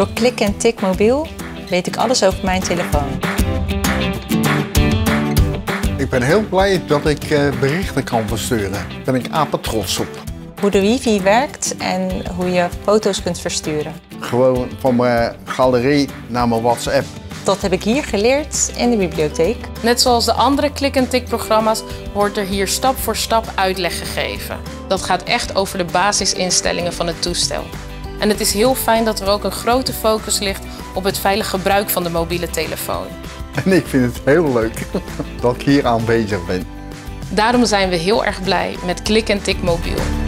Door Klik en Tik mobiel weet ik alles over mijn telefoon. Ik ben heel blij dat ik eh, berichten kan versturen. Daar ben ik apen trots op. Hoe de wifi werkt en hoe je foto's kunt versturen. Gewoon van mijn galerie naar mijn WhatsApp. Dat heb ik hier geleerd in de bibliotheek. Net zoals de andere klik-en-tik programma's wordt er hier stap voor stap uitleg gegeven. Dat gaat echt over de basisinstellingen van het toestel. En het is heel fijn dat er ook een grote focus ligt op het veilig gebruik van de mobiele telefoon. En ik vind het heel leuk dat ik hier aan bezig ben. Daarom zijn we heel erg blij met Klik en Tik Mobiel.